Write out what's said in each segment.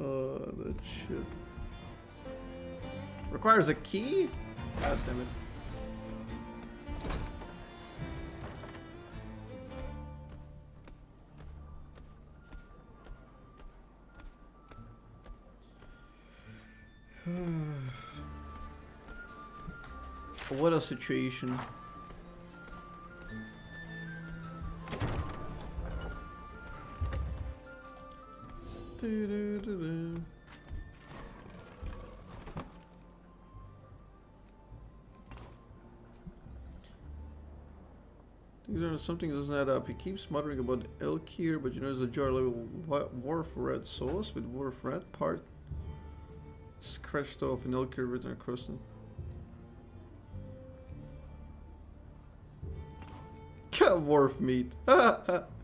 Oh, that shit. Requires a key? God damn it. what a situation. Something doesn't add up. He keeps muttering about elk here, but you know there's a jar level wharf red sauce with wharf red part scratched off and elk written across them. Wharf meat.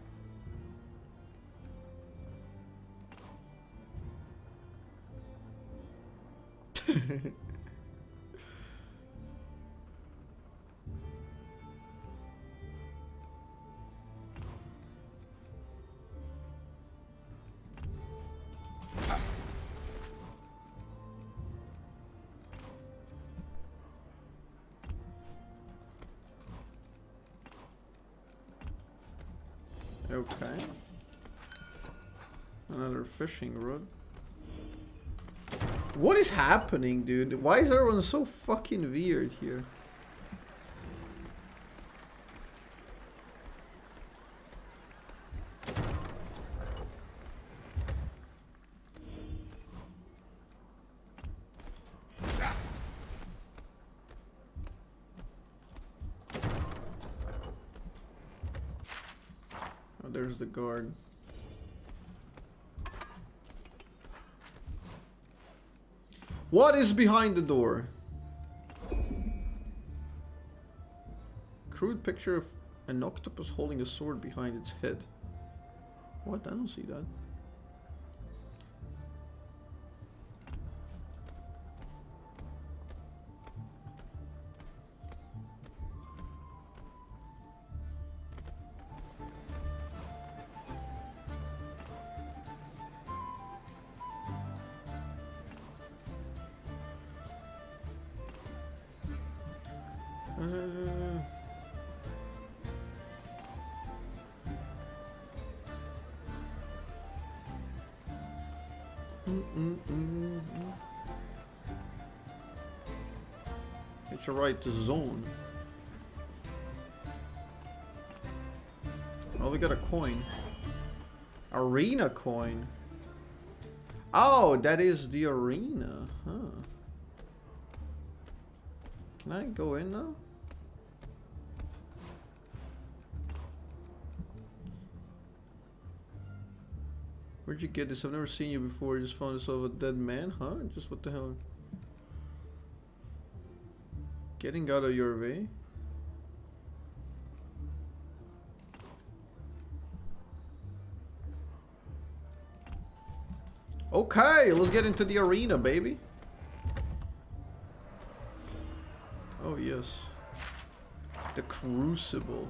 fishing rod. What is happening, dude? Why is everyone so fucking weird here? Oh, there's the guard. What is behind the door? Crude picture of an octopus holding a sword behind its head. What? I don't see that. Right to zone. Oh, we got a coin. Arena coin. Oh, that is the arena. Huh. Can I go in now? Where'd you get this? I've never seen you before. You just found yourself a dead man, huh? Just what the hell? Getting out of your way? Okay, let's get into the arena, baby. Oh, yes. The Crucible.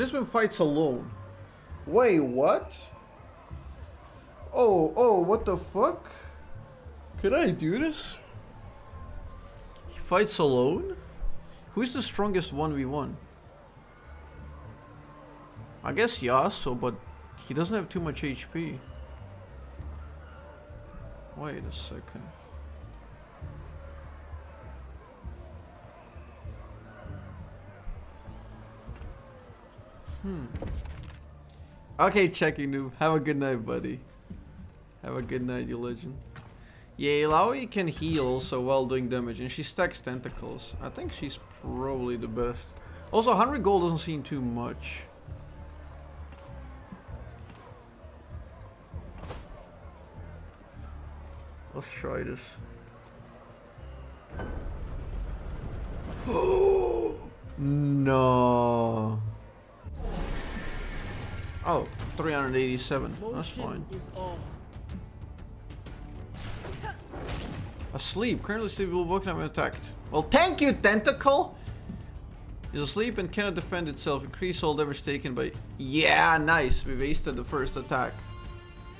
Participant fights alone. Wait, what? Oh, oh, what the fuck? Can I do this? He fights alone? Who's the strongest 1v1? I guess Yasuo, but he doesn't have too much HP. Wait a second. Hmm. Okay, checking noob. Have a good night, buddy. Have a good night, you legend. Yeah, Illaoi can heal so while doing damage, and she stacks tentacles. I think she's probably the best. Also, 100 gold doesn't seem too much. Let's try this. no. Oh, 387. That's fine. Asleep. Currently asleep. Will woken up and attacked. Well, thank you, Tentacle! Is asleep and cannot defend itself. Increase all damage taken by... Yeah, nice. We wasted the first attack.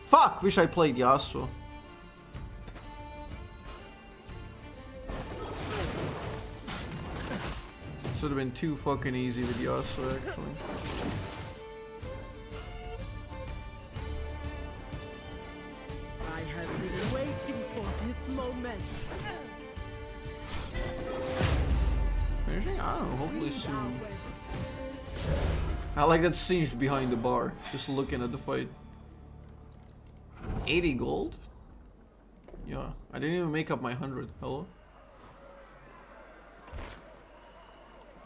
Fuck! Wish I played Yasuo. Should have been too fucking easy with Yasuo, actually. This moment. Finishing? I don't know. Hopefully soon. I like that singed behind the bar, just looking at the fight. 80 gold? Yeah, I didn't even make up my 100. Hello?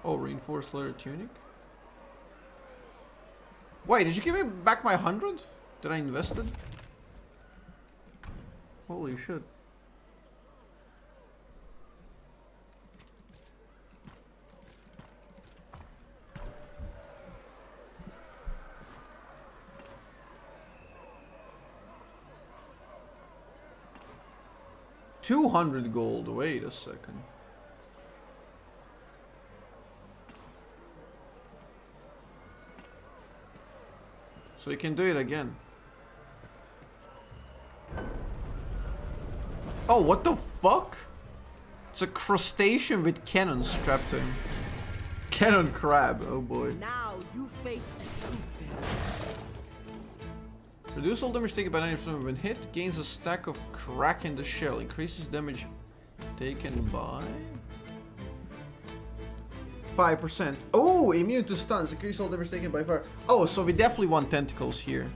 Oh, reinforced leather tunic? Wait, did you give me back my 100? Did I invested? Holy shit. Two hundred gold. Wait a second. So you can do it again. Oh, what the fuck? It's a crustacean with cannon strapped to him. Cannon crab. Oh boy. Now you face the truth. Reduce all damage taken by 90% when hit. Gains a stack of crack in the shell. Increases damage taken by... 5%. Oh, immune to stuns. Increase all damage taken by fire. Oh, so we definitely want tentacles here.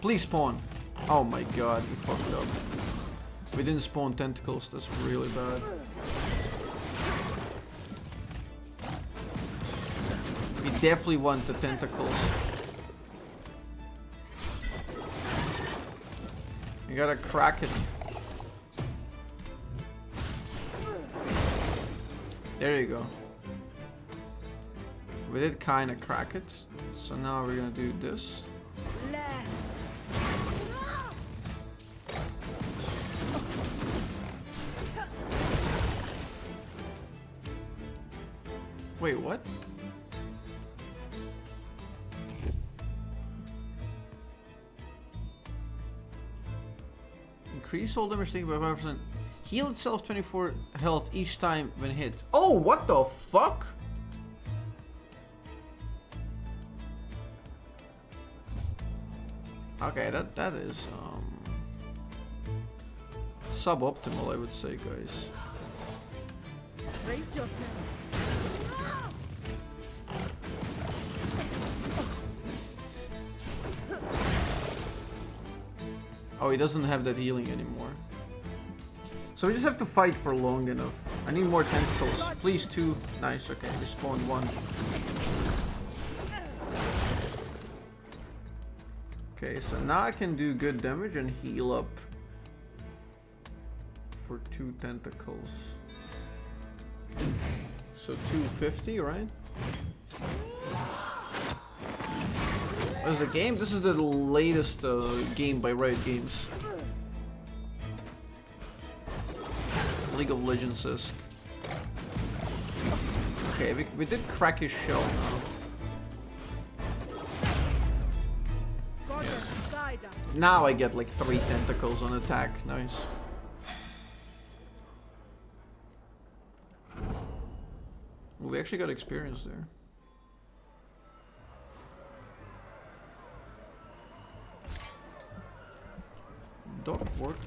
Please spawn. Oh my god, we fucked up. We didn't spawn tentacles. That's really bad. We definitely want the tentacles. Gotta crack it. There you go. We did kinda crack it. So now we're gonna do this. Wait, what? Increase all damage taken by 5%. Heal itself 24 health each time when hit. Oh, what the fuck? Okay, that that is um suboptimal, I would say, guys. Brace yourself. Oh, he doesn't have that healing anymore. So we just have to fight for long enough. I need more tentacles. Please, two. Nice, okay. We spawned one. Okay, so now I can do good damage and heal up for two tentacles. So 250, right? This is the game. This is the latest uh, game by Riot Games. League of Legends esque. Okay, we, we did crack his shell now. Now I get like three tentacles on attack. Nice. We actually got experience there.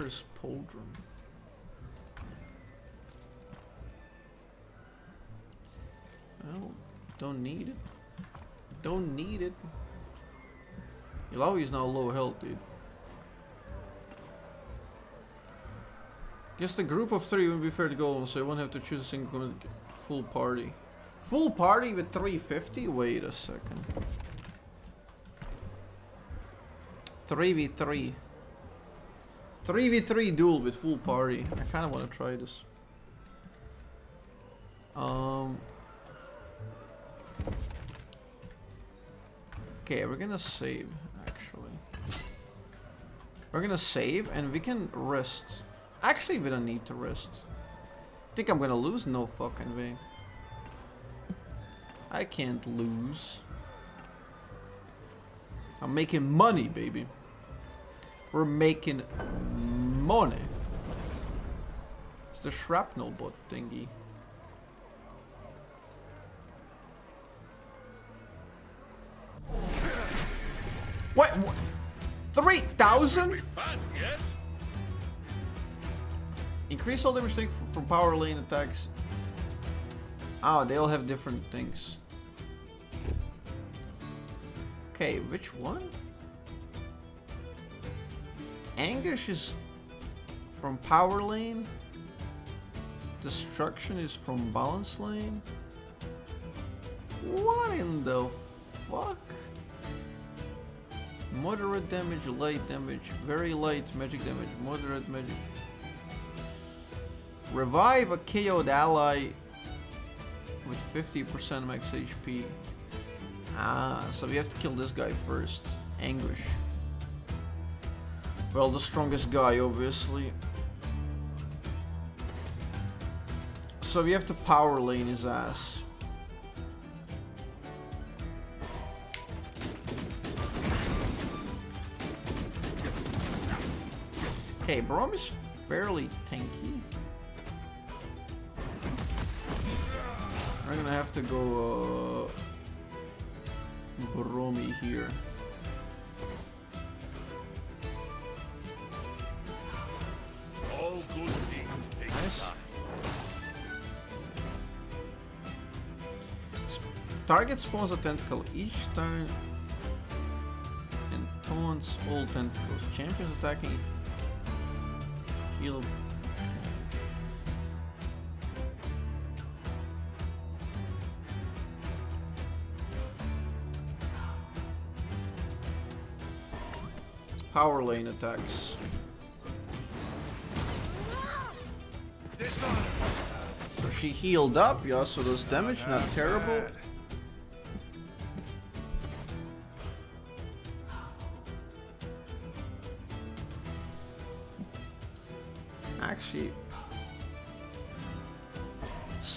Workers Pauldron. Well, don't need it. Don't need it. Illaoi is now low health, dude. Guess the group of three would be fair to go, on, so I won't have to choose a single full party. Full party with 350? Wait a second. 3v3. 3v3 duel with full party. I kind of want to try this. Um. Okay, we're gonna save, actually. We're gonna save and we can rest. Actually, we don't need to rest. Think I'm gonna lose? No fucking way. I can't lose. I'm making money, baby. We're making money. It's the shrapnel bot thingy. What? what? 3,000? yes? Increase all damage taken from power lane attacks. Ah, they all have different things. Okay, which one? Anguish is from power lane. Destruction is from balance lane. What in the fuck? Moderate damage, light damage, very light magic damage, moderate magic. Revive a KO'd ally with 50% max HP. Ah, so we have to kill this guy first. Anguish. Well, the strongest guy, obviously. So we have to power lane his ass. Okay, Braum is fairly tanky. I'm gonna have to go uh, Bromy here. Target spawns a tentacle each turn and taunts all tentacles. Champions attacking heal. Power lane attacks. So she healed up, yeah, so does damage, not terrible.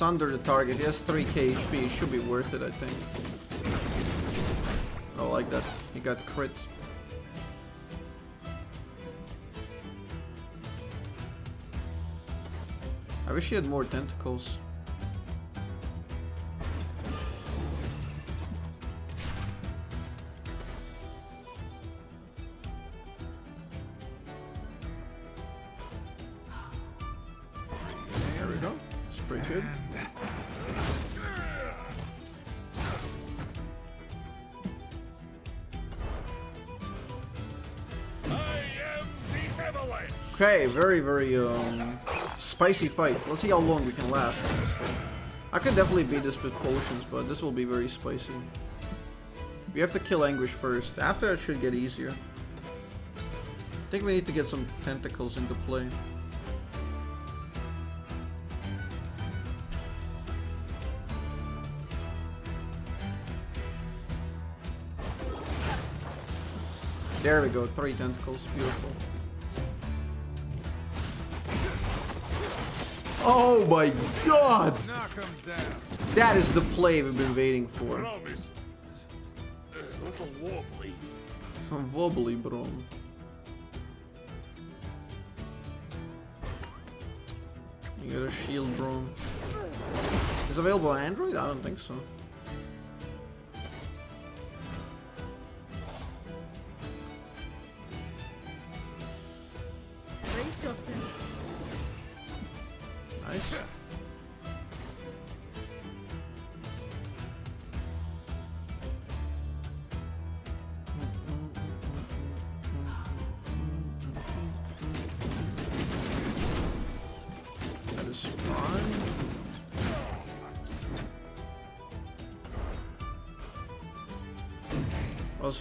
Sunder the target, he has 3k HP, should be worth it, I think. I like that, he got crit. I wish he had more tentacles. Very, very um, spicy fight. Let's see how long we can last. honestly. I could definitely beat this with potions, but this will be very spicy. We have to kill Anguish first. After it should get easier. I think we need to get some tentacles into play. There we go, three tentacles, beautiful. Oh my god! Knock him down. That is the play we've been waiting for. Uh, little wobbly. Wobbly bro. You got a shield bro. Is available on Android? I don't think so.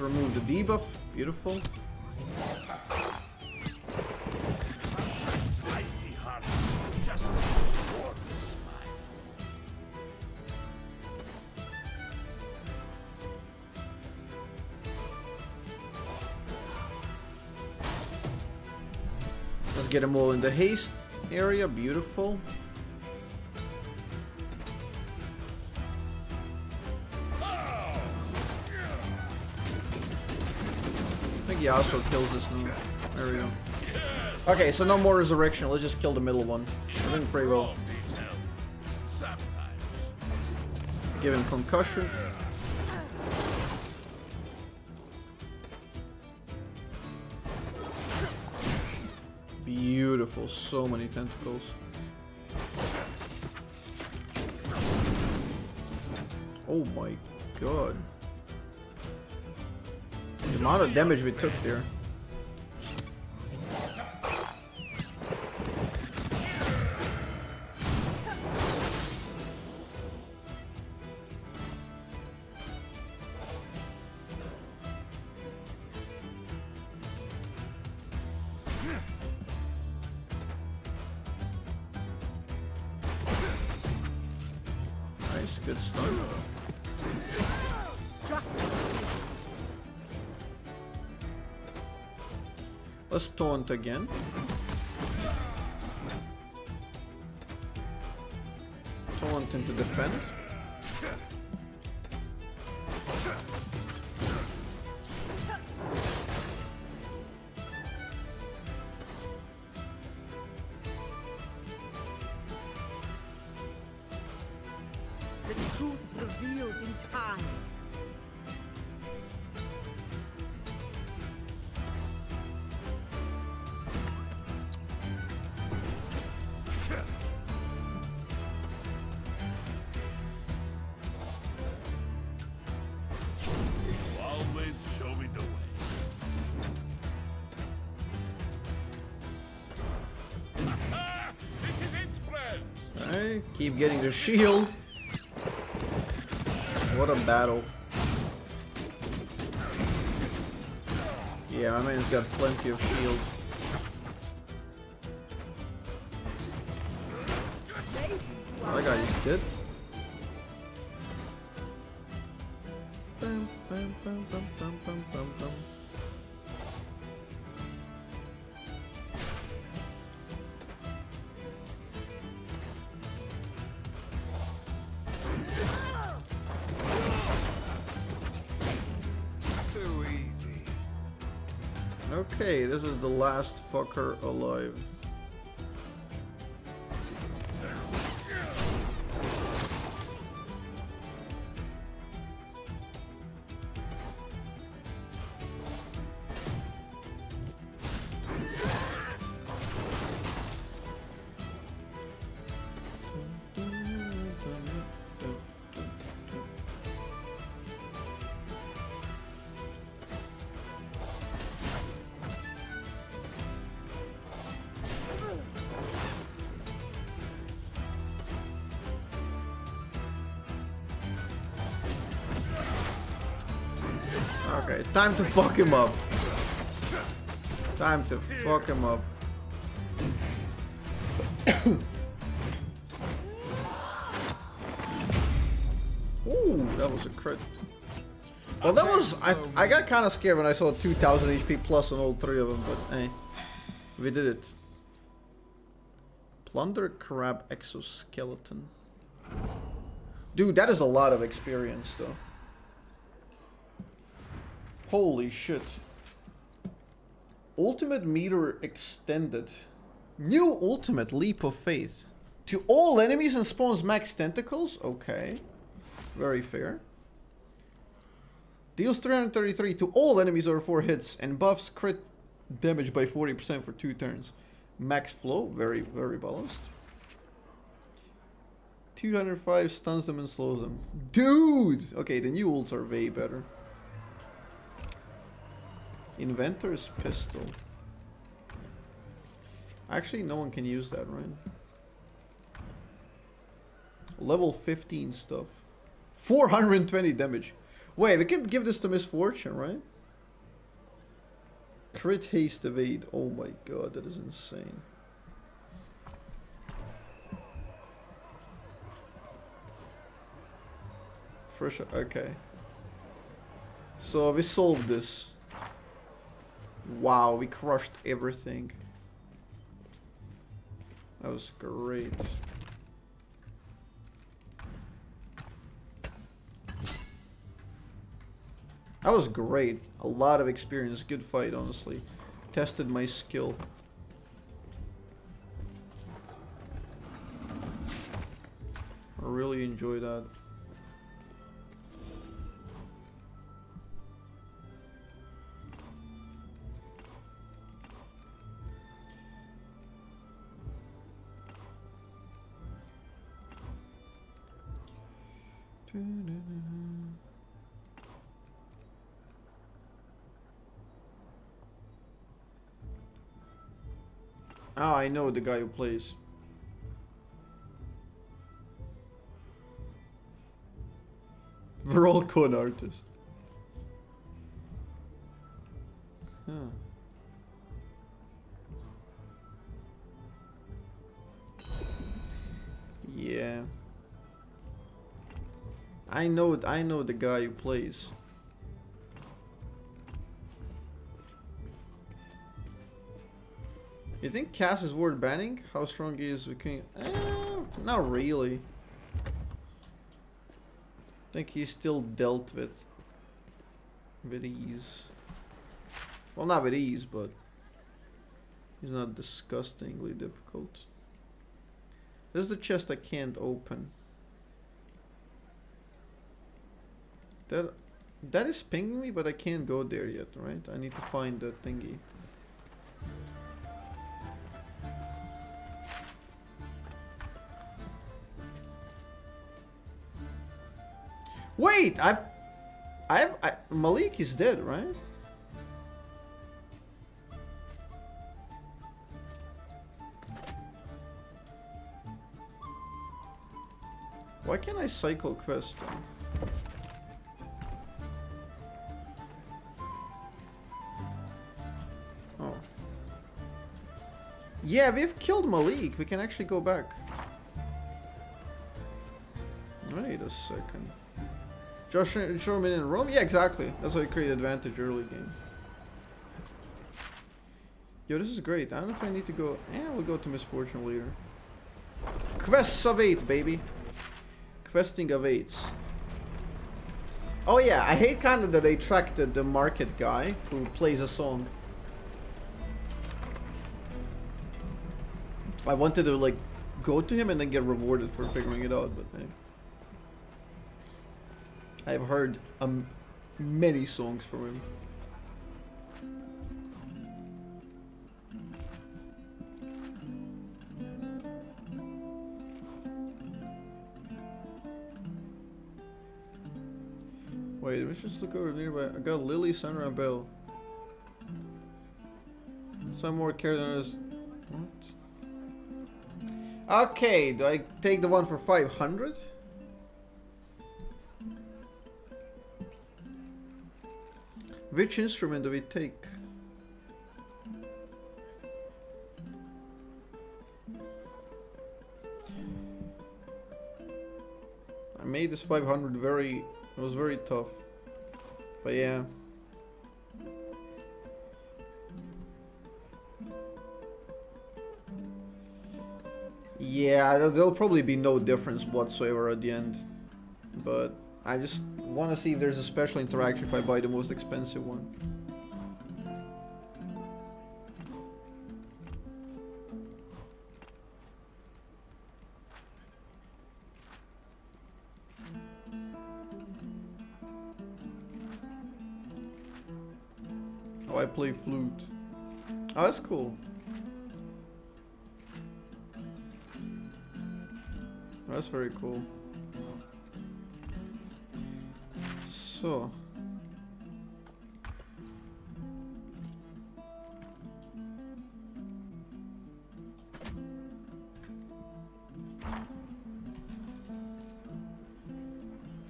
remove the debuff. Beautiful. Let's get them all in the haste area. Beautiful. Yasuo kills this now. There we go. Okay, so no more resurrection. Let's just kill the middle one. I think pretty well. Give him concussion. Beautiful. So many tentacles. Oh my god. Amount of damage we took there. Taunt again. Taunt into defense. Shield. What a battle. Yeah, my man's got plenty of shields. You Oh, that is dead. Bum, bum, bum, Okay, this is the last fucker alive. Time to fuck him up. Time to fuck him up. Ooh, that was a crit. Well, that was I. I got kind of scared when I saw 2,000 HP plus on all three of them, but hey, we did it. Plunder crab exoskeleton. Dude, that is a lot of experience, though. Holy shit. Ultimate meter extended. New ultimate leap of faith. To all enemies and spawns max tentacles? Okay. Very fair. Deals 333 to all enemies over 4 hits and buffs crit damage by 40% for 2 turns. Max flow, very, very balanced. 205 stuns them and slows them. Dude! Okay, the new ults are way better. Inventor's pistol. Actually, no one can use that, right? Level 15 stuff. 420 damage. Wait, we can give this to Miss Fortune, right? Crit haste evade. Oh my god, that is insane. Fresh. Okay. So we solved this. Wow, we crushed everything. That was great. That was great. A lot of experience. Good fight, honestly. Tested my skill. I really enjoy that. Oh, I know the guy who plays. We're all con artists. Huh. Yeah. I know I know the guy who plays. You think Cass is worth banning? How strong is the king? Eh, not really. I think he's still dealt with with ease. Well, not with ease, but he's not disgustingly difficult. This is the chest I can't open. That that is pinging me, but I can't go there yet, right? I need to find that thingy. Wait, I've, I've, I, Malik is dead, right? Why can't I cycle quest? Yeah, we've killed Malik. We can actually go back. Wait a second. Josh Sherman in Rome? Yeah, exactly. That's why I create advantage early game. Yo, this is great. I don't know if I need to go... Yeah, we'll go to Miss Fortune later. Quests of 8, baby. Questing of 8s. Oh yeah, I hate kind of that they tracked the, the market guy who plays a song. I wanted to like go to him and then get rewarded for figuring it out, but hey. I've heard um, many songs from him. Wait, let's just look over nearby. I got Lily, Sandra, and Belle. Some more. What? Okay, do I take the one for 500? Which instrument do we take? I made this 500 very, it was very tough. But yeah. Yeah, there'll probably be no difference whatsoever at the end. But I just want to see if there's a special interaction if I buy the most expensive one. Oh, I play flute. Oh, that's cool. That's very cool. So.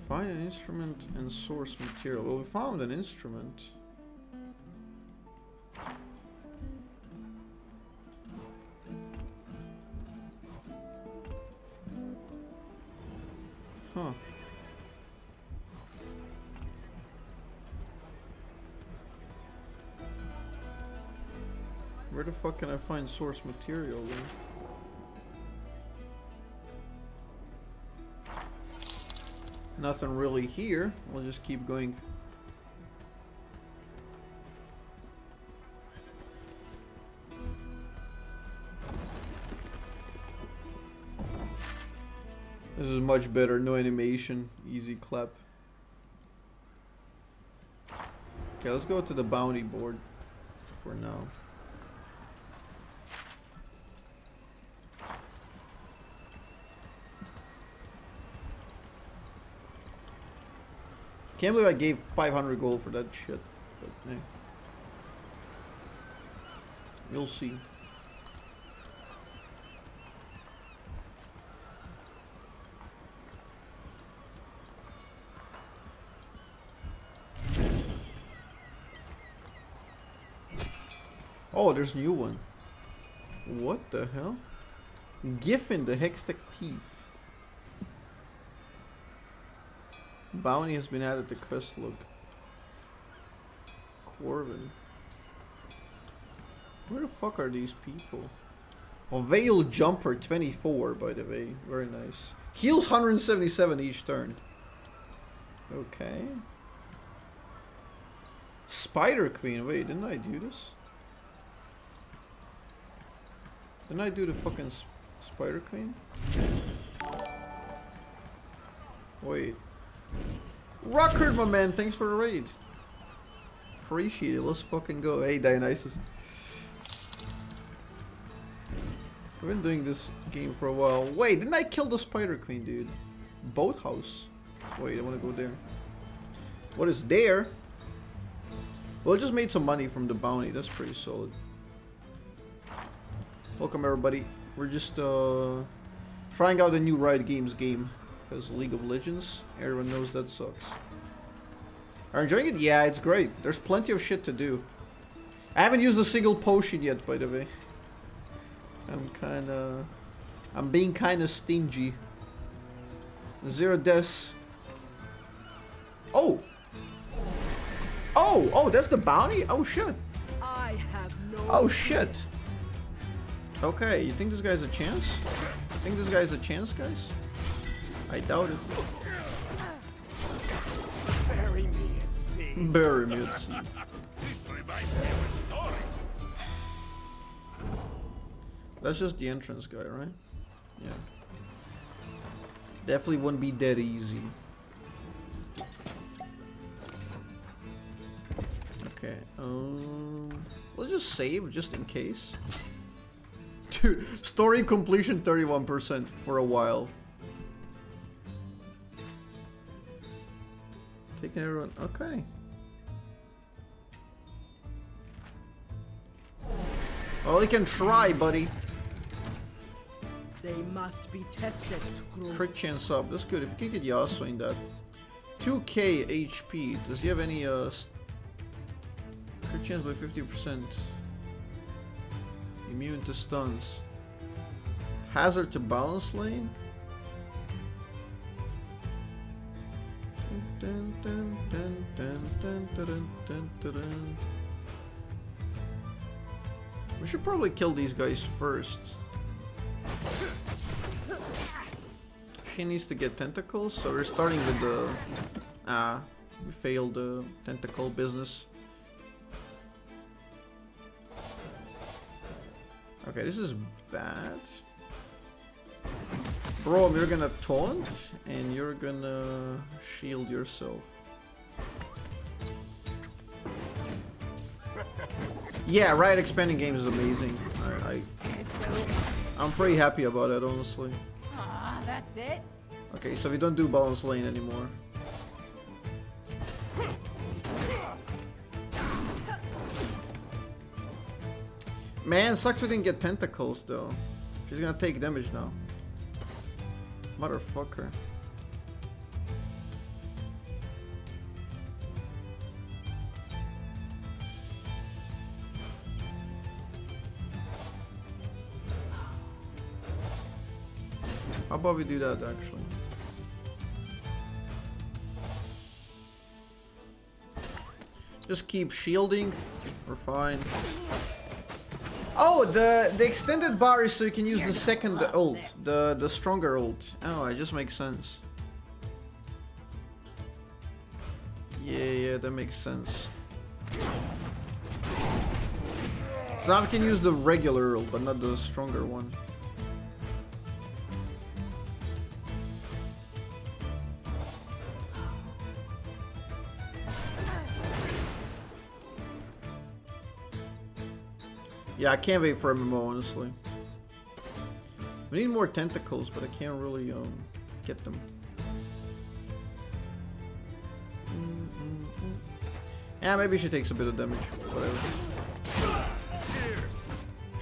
Find an instrument and source material. Well, we found an instrument. can I find source material then? Nothing really here. We'll just keep going. This is much better. No animation. Easy clap. Okay, let's go to the bounty board for now. Can't believe I gave 500 gold for that shit. But hey. You'll see. Oh, there's a new one. What the hell? Giffen the Hextech Thief. Bounty has been added to quest log. Corvin. Where the fuck are these people? Oh, Veil Jumper 24, by the way. Very nice. Heals 177 each turn. Okay. Spider Queen. Wait, didn't I do this? Didn't I do the fucking sp Spider Queen? Wait. Rockard, my man, thanks for the raid. Appreciate it. Let's fucking go. Hey, Dionysus. I've been doing this game for a while. Wait, didn't I kill the Spider Queen, dude? Boathouse. Wait, I want to go there. What is there? Well, I just made some money from the bounty. That's pretty solid. Welcome, everybody. We're just uh, trying out a new Riot Games game. Because League of Legends, everyone knows that sucks. Are enjoying it? Yeah, it's great. There's plenty of shit to do. I haven't used a single potion yet, by the way. I'm kinda... I'm being kinda stingy. Zero deaths. Oh! Oh! Oh, that's the bounty? Oh, shit. I have no Oh, shit. Okay, you think this guy's a chance? I think this guy's a chance, guys? I doubt it. Bury me at sea. Bury me at sea. This reminds me of a story. That's just the entrance guy, right? Yeah. Definitely wouldn't be that easy. Okay, um... Let's just save, just in case. Dude, story completion 31% for a while. Taking everyone, okay. Well, you can try, buddy. They must be tested to grow. Crit chance up. That's good. If you can get Yasuo in that. 2k HP. Does he have any uh crit chance by 50%? Immune to stuns. Hazard to balance lane? Dun, dun, dun. We should probably kill these guys first. She needs to get tentacles, so we're starting with the... Ah, we failed the tentacle business. Okay, this is bad. Bro, you're gonna taunt, and you're gonna shield yourself. Yeah, Riot expanding games is amazing. I, I, I'm pretty happy about it, honestly. Ah, that's it? Okay, so we don't do balance lane anymore. Man, sucks we didn't get tentacles though. She's gonna take damage now. Motherfucker. How about we do that actually? Just keep shielding. We're fine. Oh, the the extended bar is so you can use the second ult, the the stronger ult. Oh, it just makes sense. Yeah, yeah, that makes sense. So I can use the regular ult, but not the stronger one. Yeah, I can't wait for MMO, honestly. We need more tentacles, but I can't really um, get them. Mm, mm, mm. Yeah, maybe she takes a bit of damage. Whatever.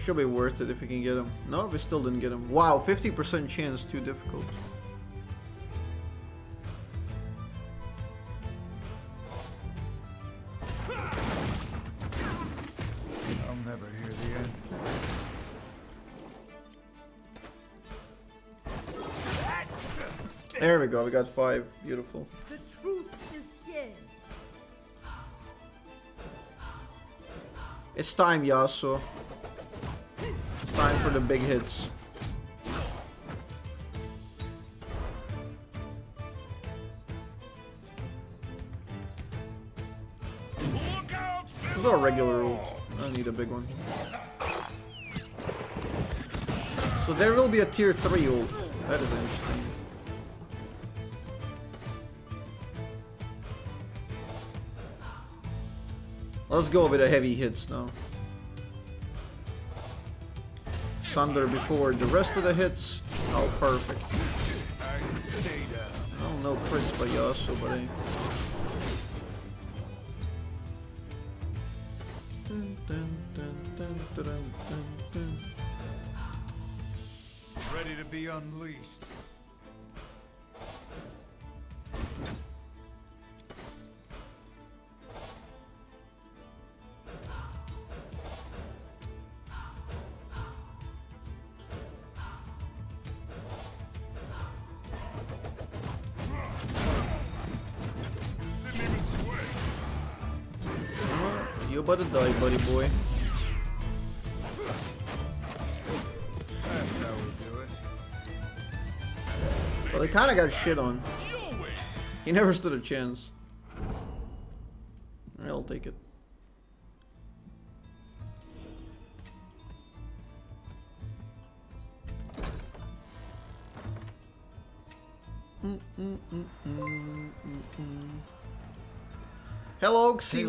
Should be worth it if we can get him. No, we still didn't get him. Wow, 50% chance, too difficult. We we got five. Beautiful. The truth is here. It's time, Yasuo. It's time for the big hits. Look out! This is a regular ult. I need a big one. So there will be a tier 3 ult. That is interesting. Let's go with the heavy hits now. Sunder before the rest of the hits. Oh, perfect. I don't by Yasuo, but hey. About to die, buddy boy. Well, they kind of got shit on. He never stood a chance. I'll take it.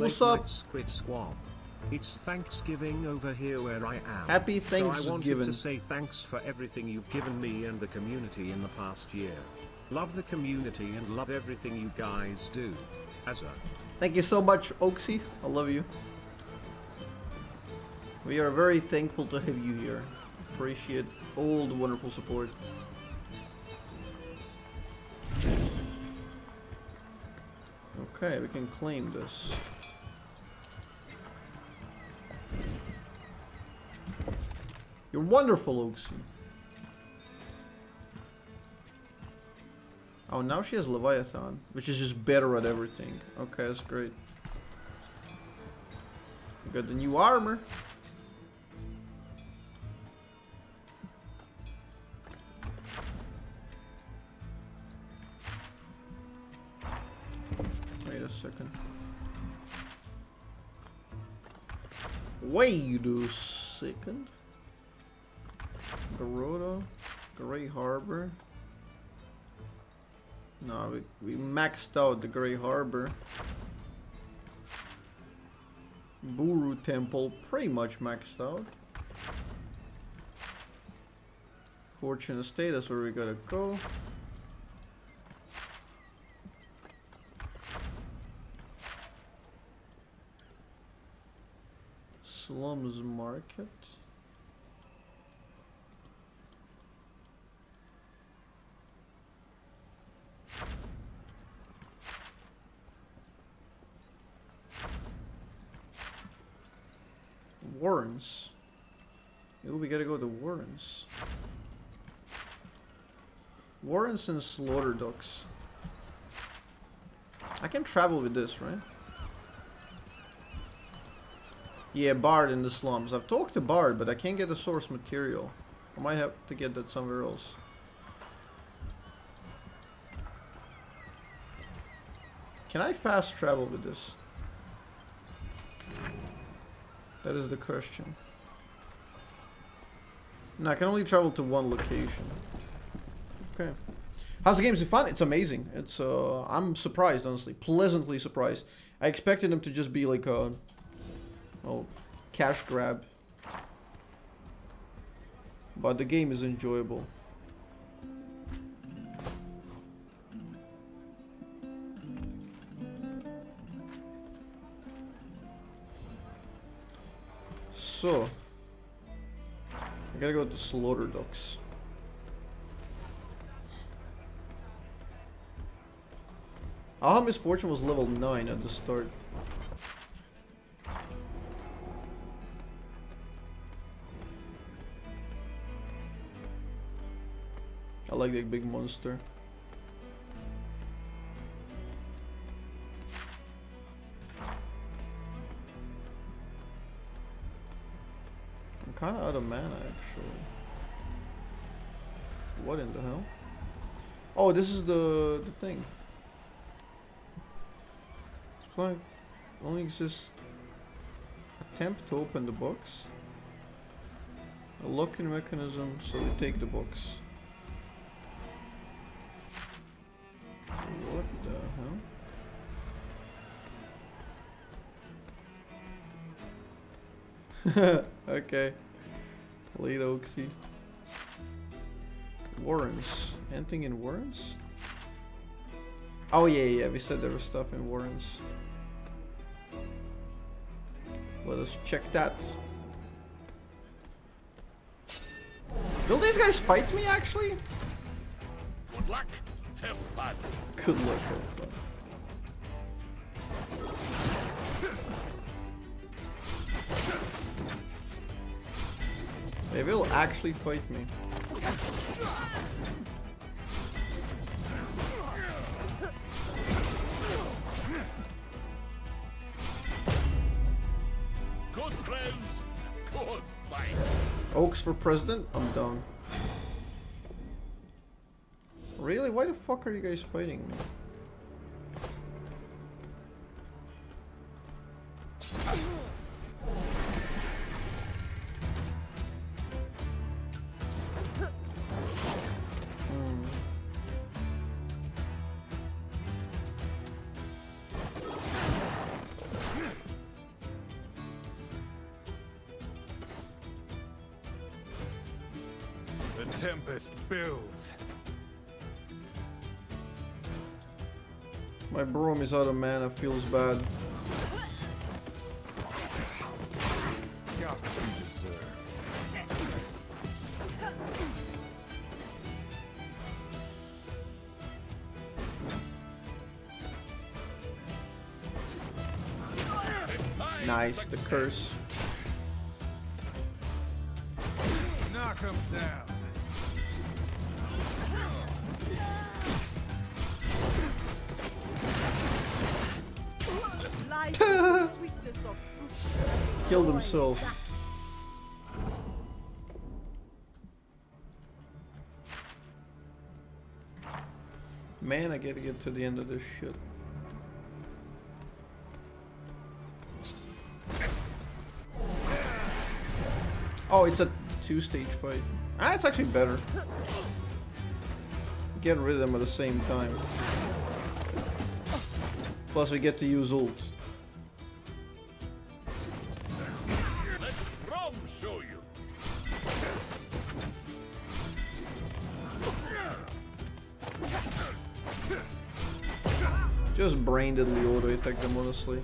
What's up? Squid Squad. It's Thanksgiving over here where I am. Happy Thanksgiving. So I wanted to say thanks for everything you've given me and the community in the past year. Love the community and love everything you guys do. As a Thank you so much, Oaksy. I love you. We are very thankful to have you here. Appreciate all the wonderful support. Okay, we can claim this. Wonderful, Oaksy. Oh, now she has Leviathan, which is just better at everything. Okay, that's great. We got the new armor. Wait a second. Wait a second. Garoda, Grey Harbor. No, we, we maxed out the Grey Harbor. Buhru Temple, pretty much maxed out. Fortune Estate, that's where we gotta go. Slums Market. Warrens. Ooh, we gotta go to Warrens. Warrens and Slaughter Docks. I can travel with this, right? Yeah, Bard in the slums. I've talked to Bard, but I can't get the source material. I might have to get that somewhere else. Can I fast travel with this? That is the question. Now, I can only travel to one location. Okay. How's the game? Is it fun? It's amazing. It's uh, I'm surprised, honestly, pleasantly surprised. I expected them to just be like a, well, cash grab. But the game is enjoyable. So, I gotta go to Slaughter Docks. Aha Miss Fortune was level 9 at the start. I like that big monster. Out of mana actually. What in the hell? Oh, this is the the thing. It's like only exists attempt to open the box. A locking mechanism, so we take the box. What the hell? okay. Late Oaksy. Warrens. Anything in Warrens? Oh yeah, yeah, we said there was stuff in Warrens. Let us check that. Will these guys fight me actually? Good luck. Have fun. Good luck. have fun. They will actually fight me. Good friends. Good fight. Oaks for president? I'm down. Really? Why the fuck are you guys fighting me? Is out of mana, feels bad. Nice, the curse. Knock him down. Killed himself. Man, I gotta get to the end of this shit. Oh, it's a two-stage fight. Ah, it's actually better. Get rid of them at the same time. Plus, we get to use ult. Brain deadly auto attack them, honestly.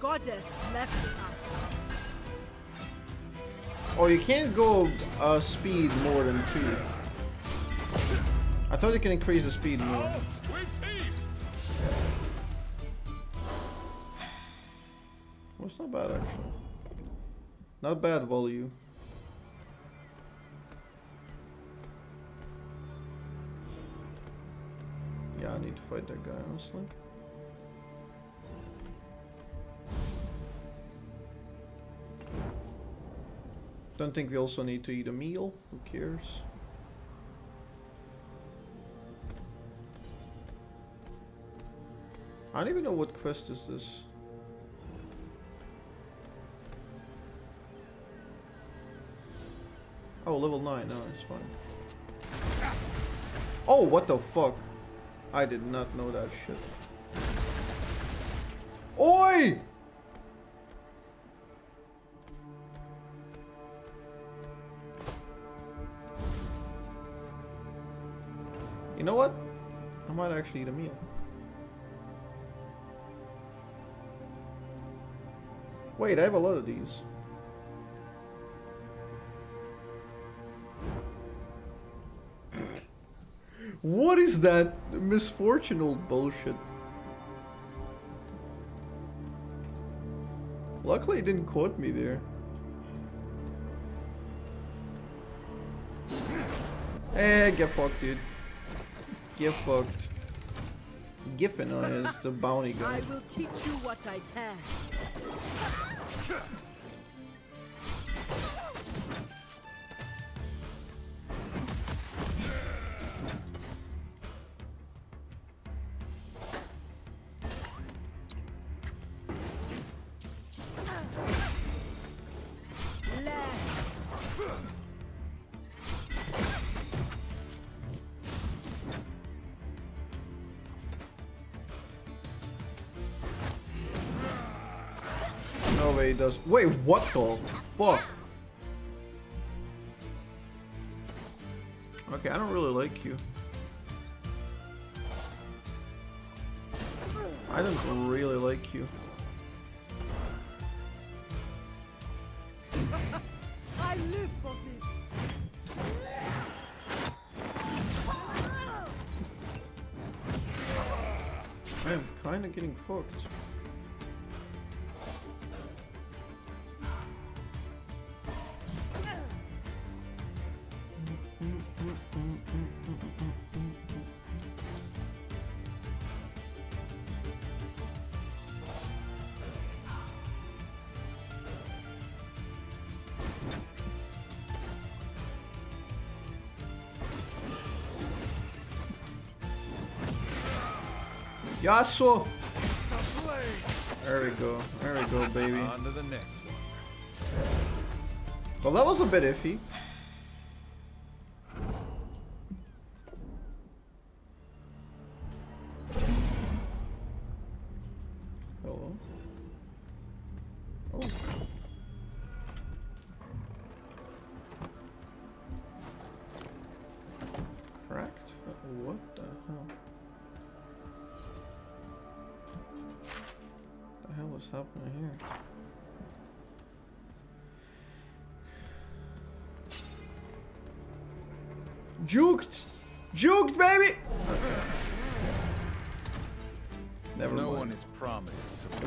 Goddess blesses us. Oh, you can't go uh, speed more than two. I thought you can increase the speed more. We! Well, it's not bad actually. Not bad value. Yeah, I need to fight that guy honestly. Don't think we also need to eat a meal. Who cares? I don't even know what quest is this. Oh, level 9. No, it's fine. Oh, what the fuck? I did not know that shit. Oi! Know what? I might actually eat a meal. Wait, I have a lot of these. What is that misfortunal bullshit? Luckily it didn't quote me there. Eh, get fucked, dude. Get fucked. Giffin is the bounty guy. I will teach you what I can. He does. Wait, what the fuck? Okay, I don't really like you. I don't really like you. I live for this. I am kinda getting fucked. Yasuo! There we go. There we go, baby. On to the next one. Well, that was a bit iffy.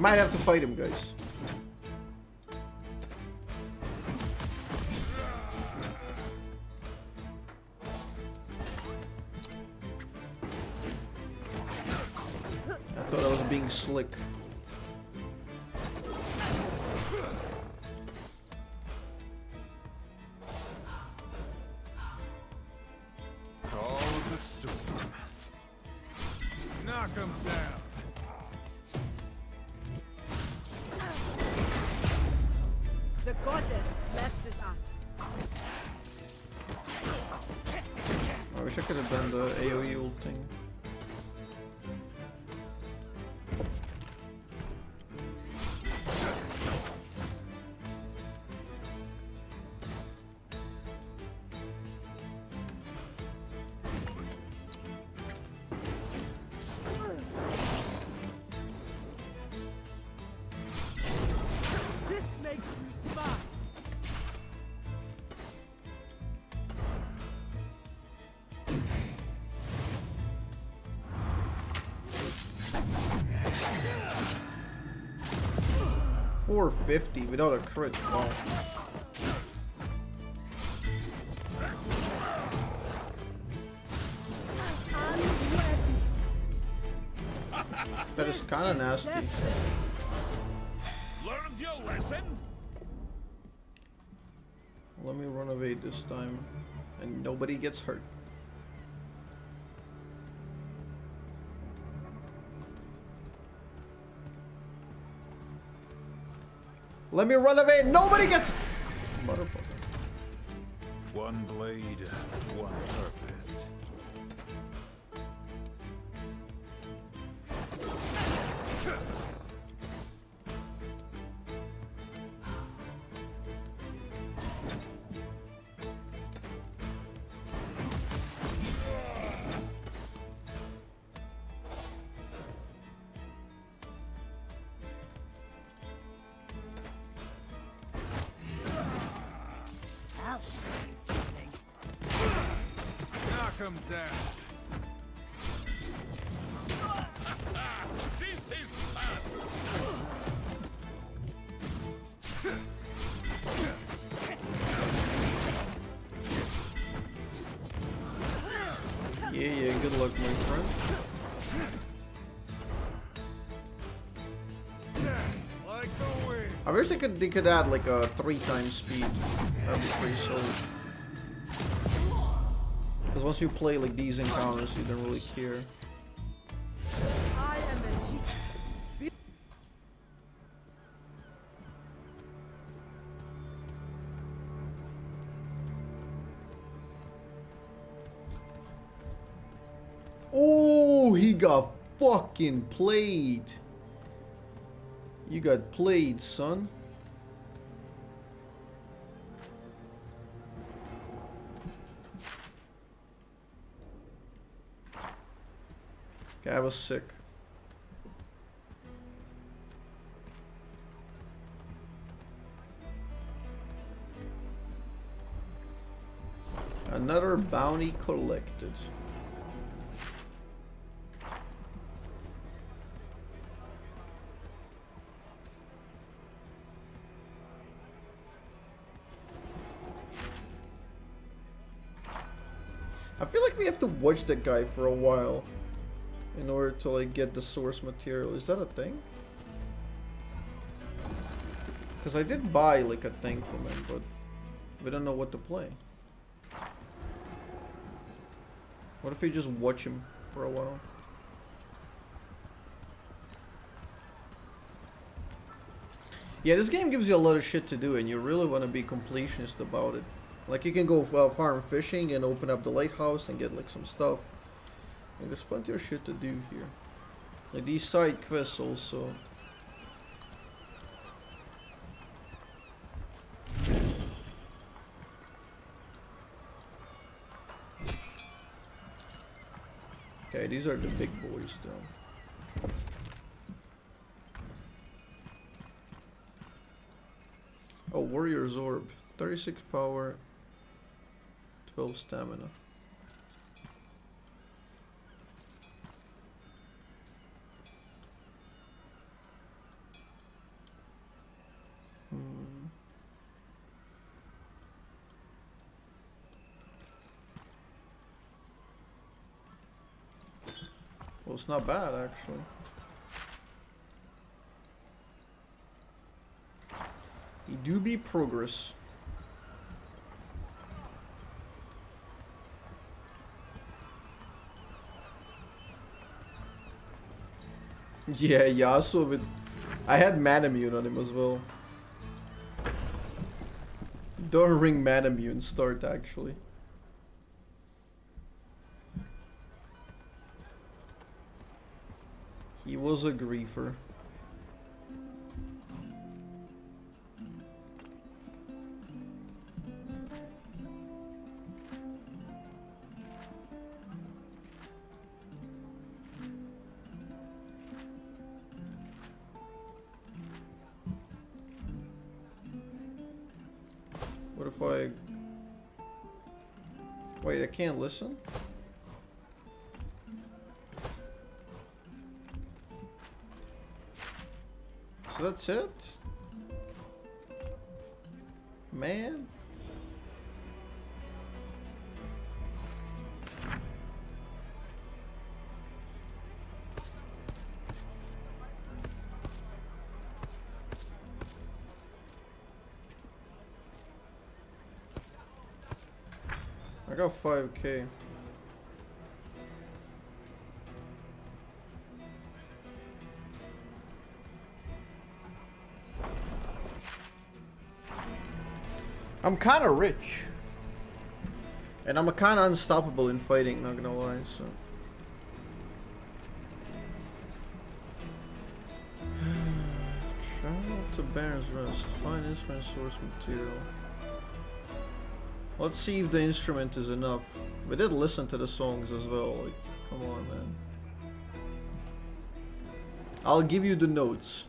Might have to fight him, guys. 450 without a crit. That is kinda nasty. This time. And nobody gets hurt. Let me renovate. Nobody gets. Motherfucker. One blade, one purpose. They could add like a three times speed. That'd be pretty solid. Because once you play like these encounters, you don't really care. Oh, he got fucking played. You got played, son. Guy was sick. Another bounty collected. I feel like we have to watch that guy for a while in order to like get the source material. Is that a thing? Because I did buy like a thing from him, but we don't know what to play. What if we just watch him for a while? Yeah, this game gives you a lot of shit to do, and you really want to be completionist about it. Like, you can go uh, farm fishing and open up the lighthouse and get, like, some stuff. Like, there's plenty of shit to do here. Like, these side quests also. Okay, these are the big boys, though. Oh, Warrior's Orb. 36 power, 12 stamina. It's not bad, actually. It do be progress. Yeah, Yasuo with... I had Manamune on him as well. Don't ring Manamune start, actually. He was a griefer. What if I... Wait, I can't listen? That's it? Man. I got 5k. I'm kind of rich. And I'm kind of unstoppable in fighting, not gonna lie, so. Travel to Bear's Rest. Find instrument source material. Let's see if the instrument is enough. We did listen to the songs as well, like, come on, man. I'll give you the notes.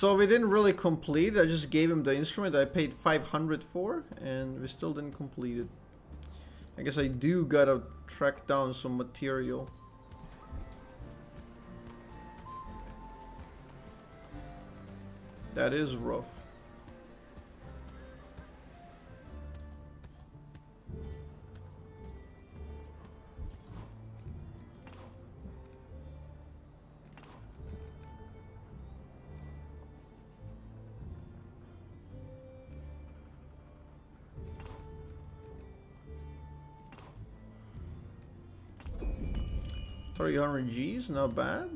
So we didn't really complete. I just gave him the instrument I paid 500 for, and we still didn't complete it. I guess I do gotta track down some material. That is rough. Three hundred G's, not bad.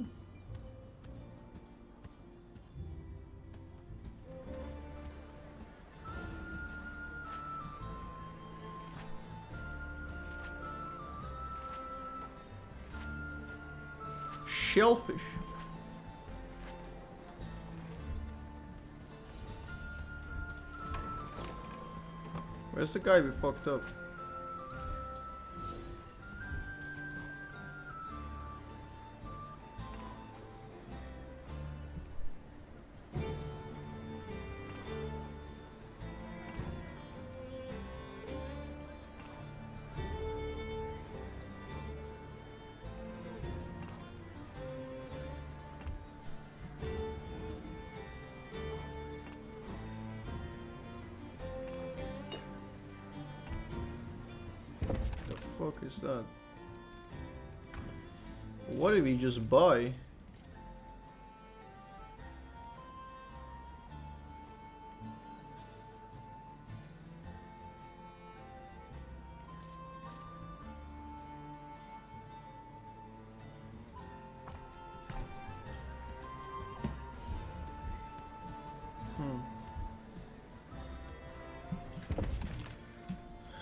Shellfish. Where's the guy we fucked up? Fuck is that? What did we just buy? Hmm.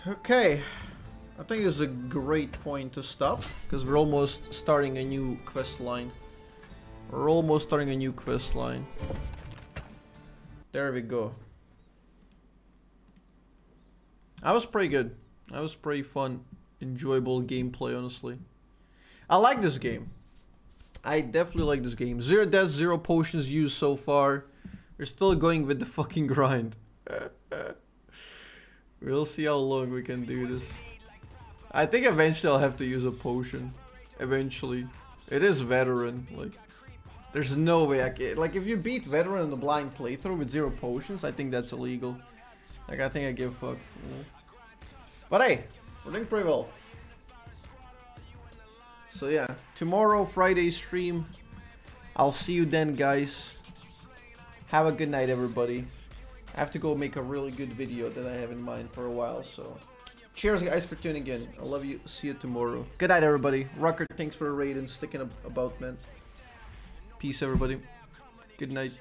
Okay. Think it's a great point to stop, because we're almost starting a new quest line. We're almost starting a new quest line. There we go. That was pretty good. That was pretty fun, enjoyable gameplay, honestly. I like this game. I definitely like this game. Zero deaths, zero potions used so far. We're still going with the fucking grind. we'll see how long we can do this. I think eventually I'll have to use a potion. Eventually. It is veteran, like... There's no way I can... Like, if you beat veteran in the blind playthrough with zero potions, I think that's illegal. Like, I think I get fucked, you know? But hey, we're doing pretty well. So yeah, tomorrow, Friday stream. I'll see you then, guys. Have a good night, everybody. I have to go make a really good video that I have in mind for a while, so... Cheers, guys, for tuning in. I love you. See you tomorrow. Good night, everybody. Rocker, thanks for the raid and sticking about, man. Peace, everybody. Good night.